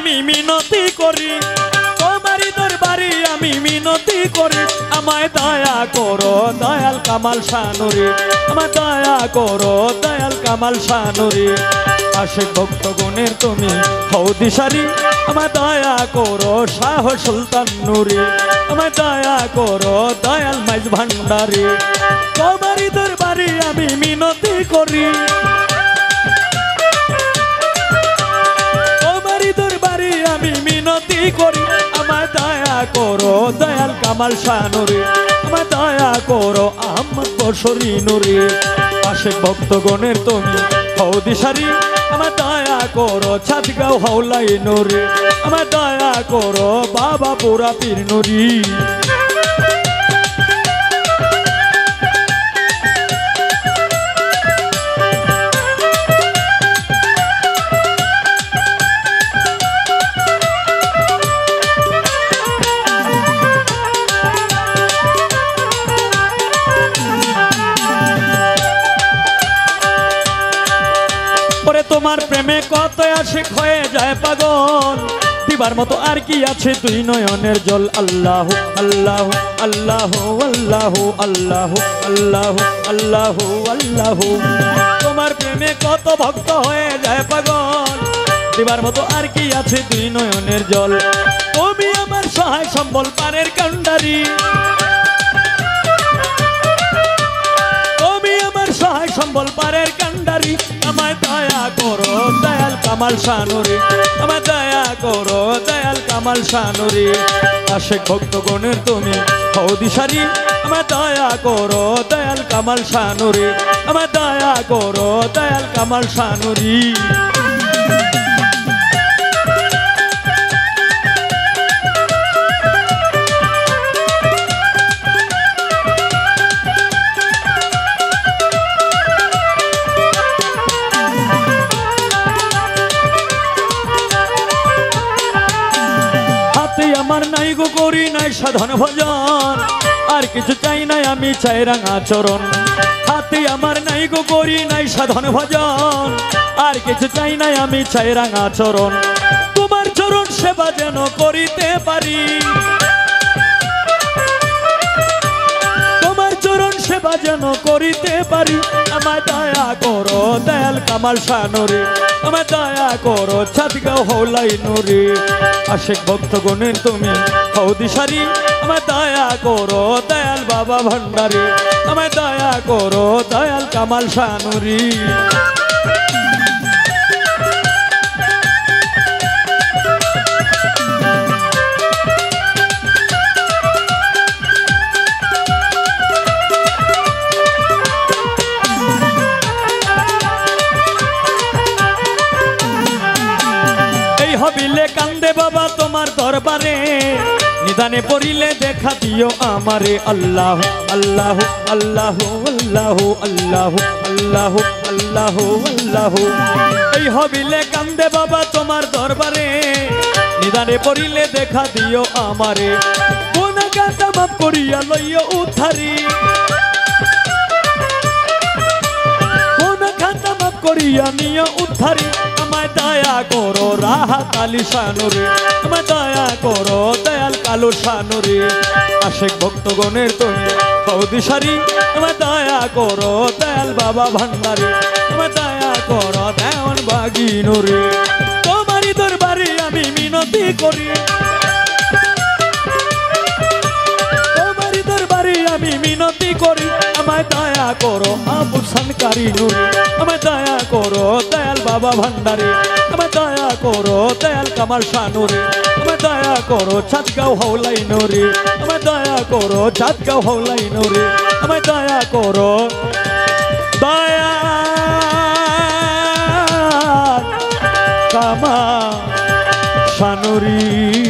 মিনতি করি। তোমারই দরবারে আমি মিনতি করি। আমায় দয়া করো, দয়াল কামাল শানুরি। আমায় দয়া করো, দয়াল কামাল শানুরি। আশেক ভক্তগণের তুমি হও দিশারি। আমায় দয়া করো, শাহ সুলতান নুরি। আমায় দয়া করো, দয়াল মাইজ ভান্ডারি। তোমারই দরবারে আমি মিনতি করি। আমি মিনতি করি। আমার দয়া করো, দয়াল কামাল শানুরে আমার দয়া করো আহমদ বসরি নুরে। পাশে ভক্তগণের তুমি হও দিশারি। আমার দয়া করো ছাতগাঁও হাওলাই নুরে। আমার দয়া করো, বাবা পুরা পীর নুরি। প্রেমে কত আসে হয়ে যায় পাগল? দিবার মতো আর কি আছে তুই নয়নের জল? আল্লাহ আল্লাহ আল্লাহ আল্লাহ আল্লাহ আল্লাহ আল্লাহ আল্লাহ। তোমার প্রেমে কত ভক্ত হয়ে যায় পাগল? দিবার মতো আর কি আছে তুই নয়নের জল? তুমি আমার সহায় সম্বল পারের কান্ডারি। কামাল শানুরি। আমার দয়া করো, দয়াল কামাল শানুরি। আশেক ভক্তগণের তুমি হৌদিশারি আমার দয়া করো, দয়াল কামাল শানুরি। আমার দয়া করো, দয়াল কামাল শানুরি। নাই গো, করি নাই সাধন ভজন। আর কিছু চাই নাই আমি, চাই রাঙা চরণ। হাতে আমার নাই গো, করি নাই সাধন ভজন। আর কিছু চাই নাই আমি, চাই রাঙা চরণ। তোমার চরণ সেবা যেন করিতে পারি। সেবা যেন করিতে পারি। আমায় দয়া করো, দয়াল কামাল সানুরি আমায় দয়া করো ছাতিকা হৌলাই নুরি। আশেক ভক্তগণের তুমি হৌদিশারি আমায় দয়া করো, দয়াল বাবা ভান্ডারি। আমায় দয়া করো, দয়াল কামাল শানুরি। হবিলে কান্দে বাবা তোমার দরবারে। নিদানে পড়িলে দেখা দিও আমারে। আল্লাহ আল্লাহ আল্লাহ আল্লাহ আল্লাহ আল্লাহ আল্লাহ আল্লাহ। এই হবিলে কান্দে বাবা তোমার দরবারে। নিদানে পড়িলে দেখা দিও আমারে। কোন মাপ করিয়া লইও উদ্ধারি করিয়া নিয়ে উদ্ধারি। আমায় দয়া করো রাহাত আলী শানুরে। আমায় দয়া করো দয়াল কালো শানুরে। আশেক ভক্তগণের তুমি বৌদিশারি আমায় দয়া করো দয়াল বাবা ভান্ডারি। আমায় দয়া করো দেওয়ান বাগিনুরে। তোমারই দরবারে আমি মিনতি করি। তোমারই দরবারে আমি মিনতি করি। আমায় দয়া করো আবু সানকারি নুরি। আমায় দয়া করো, দয়াল বাবা ভান্ডারি। আমায় দয়া করো, দয়াল কামাল শানুরি। আমায় দয়া করো ছাতগাঁও হৌলাই নুরি। আমায় দয়া করো ছাতগাঁও হৌলাই নুরি। আমায় দয়া করো দয়া কামা শানুরি।